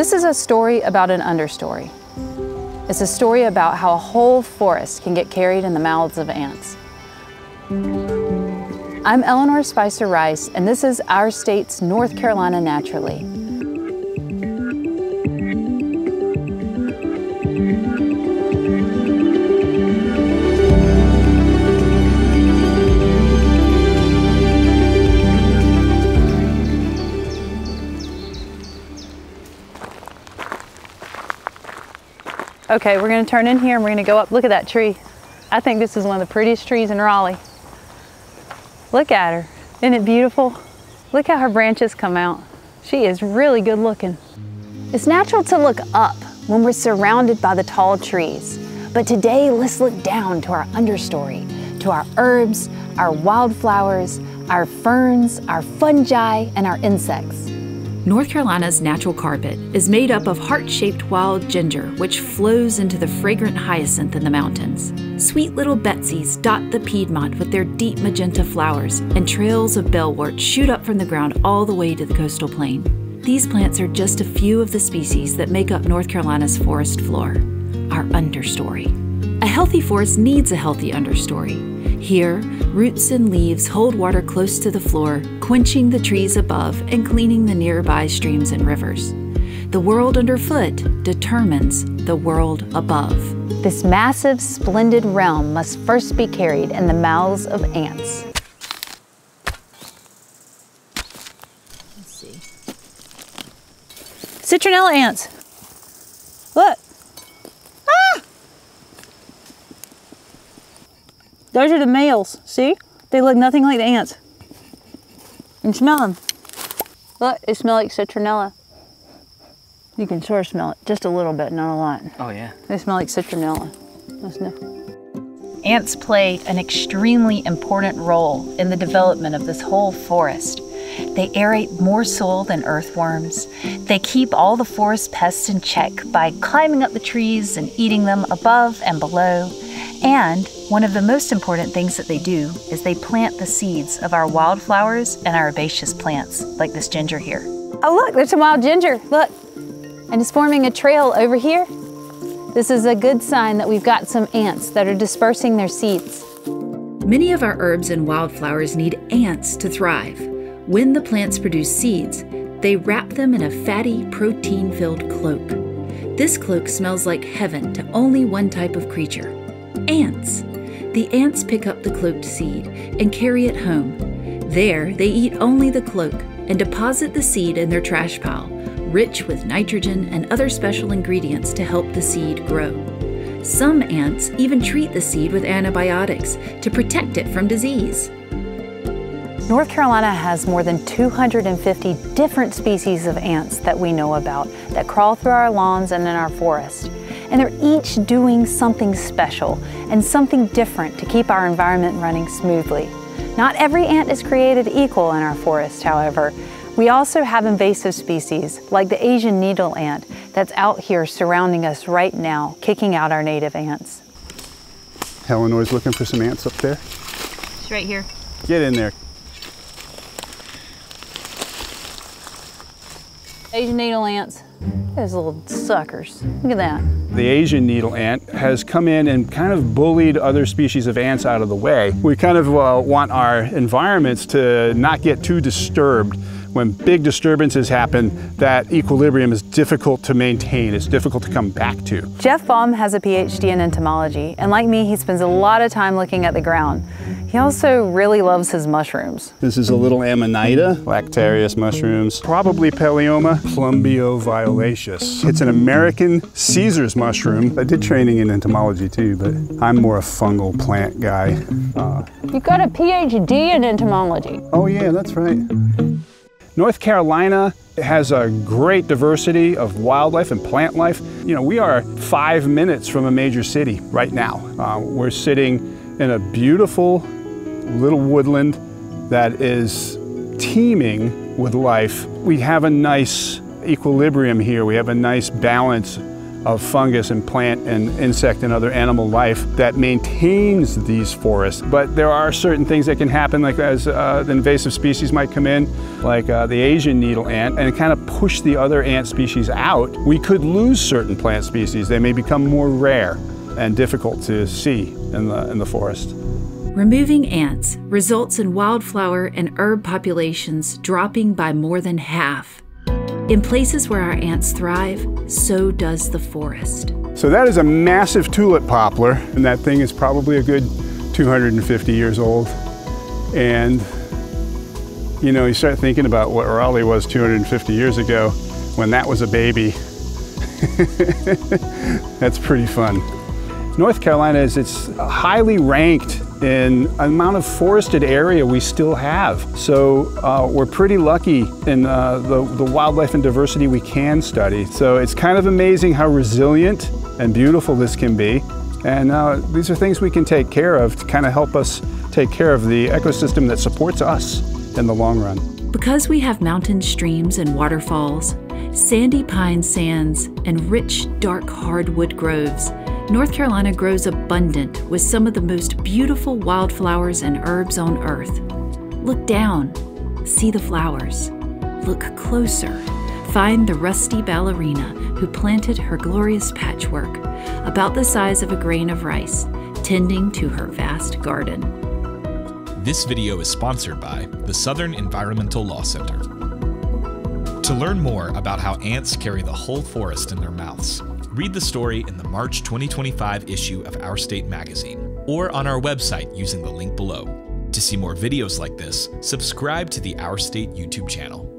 This is a story about an understory. It's a story about how a whole forest can get carried in the mouths of ants. I'm Eleanor Spicer Rice, and this is Our State's North Carolina Naturally. Okay, we're gonna turn in here and we're gonna go up. Look at that tree. I think this is one of the prettiest trees in Raleigh. Look at her. Isn't it beautiful? Look how her branches come out. She is really good looking. It's natural to look up when we're surrounded by the tall trees. But today, let's look down to our understory, to our herbs, our wildflowers, our ferns, our fungi, and our insects. North Carolina's natural carpet is made up of heart shaped wild ginger, which flows into the fragrant hyacinth in the mountains. Sweet little Betsies dot the Piedmont with their deep magenta flowers, and trails of bellwort shoot up from the ground all the way to the coastal plain. These plants are just a few of the species that make up North Carolina's forest floor, our understory. A healthy forest needs a healthy understory. Here, roots and leaves hold water close to the floor, quenching the trees above and cleaning the nearby streams and rivers. The world underfoot determines the world above. This massive, splendid realm must first be carried in the mouths of ants. Let's see. Citronella ants. Look. Those are the males, see? They look nothing like the ants. And smell them. Look, they smell like citronella. You can sort of smell it, just a little bit, not a lot. Oh yeah. They smell like citronella. Let's sniff. Ants play an extremely important role in the development of this whole forest. They aerate more soil than earthworms. They keep all the forest pests in check by climbing up the trees and eating them above and below. And one of the most important things that they do is they plant the seeds of our wildflowers and our herbaceous plants, like this ginger here. Oh look, there's some wild ginger, look. And it's forming a trail over here. This is a good sign that we've got some ants that are dispersing their seeds. Many of our herbs and wildflowers need ants to thrive. When the plants produce seeds, they wrap them in a fatty, protein filled cloak. This cloak smells like heaven to only one type of creature ants. The ants pick up the cloaked seed and carry it home. There, they eat only the cloak and deposit the seed in their trash pile, rich with nitrogen and other special ingredients to help the seed grow. Some ants even treat the seed with antibiotics to protect it from disease. North Carolina has more than 250 different species of ants that we know about that crawl through our lawns and in our forest. And they're each doing something special and something different to keep our environment running smoothly. Not every ant is created equal in our forest, however. We also have invasive species like the Asian needle ant that's out here surrounding us right now, kicking out our native ants. Eleanor's looking for some ants up there. She's right here. Get in there. Asian needle ants. Those little suckers. Look at that. The Asian needle ant has come in and kind of bullied other species of ants out of the way. We kind of uh, want our environments to not get too disturbed. When big disturbances happen, that equilibrium is difficult to maintain. It's difficult to come back to. Jeff Baum has a PhD in entomology, and like me, he spends a lot of time looking at the ground. He also really loves his mushrooms. This is a little Amanita, Lactarius mushrooms, probably Paleoma plumbeo-violaceus. It's an American Caesar's mushroom. I did training in entomology too, but I'm more a fungal plant guy. Uh, You've got a PhD in entomology. oh yeah, that's right. North Carolina has a great diversity of wildlife and plant life. You know, we are five minutes from a major city right now. Uh, we're sitting in a beautiful little woodland that is teeming with life. We have a nice equilibrium here. We have a nice balance of fungus and plant and insect and other animal life that maintains these forests. But there are certain things that can happen, like as uh, the invasive species might come in, like uh, the Asian needle ant, and kind of push the other ant species out. We could lose certain plant species. They may become more rare and difficult to see in the, in the forest. Removing ants results in wildflower and herb populations dropping by more than half. In places where our ants thrive, so does the forest. So that is a massive tulip poplar, and that thing is probably a good 250 years old. And you know, you start thinking about what Raleigh was 250 years ago when that was a baby. That's pretty fun. North Carolina is it's highly ranked in amount of forested area we still have. So uh, we're pretty lucky in uh, the, the wildlife and diversity we can study. So it's kind of amazing how resilient and beautiful this can be. And uh, these are things we can take care of to kind of help us take care of the ecosystem that supports us in the long run. Because we have mountain streams and waterfalls, sandy pine sands, and rich, dark hardwood groves, North Carolina grows abundant with some of the most beautiful wildflowers and herbs on earth. Look down, see the flowers. Look closer, find the rusty ballerina who planted her glorious patchwork, about the size of a grain of rice, tending to her vast garden. This video is sponsored by the Southern Environmental Law Center. To learn more about how ants carry the whole forest in their mouths, read the story in the March 2025 issue of Our State magazine or on our website using the link below. To see more videos like this, subscribe to the Our State YouTube channel.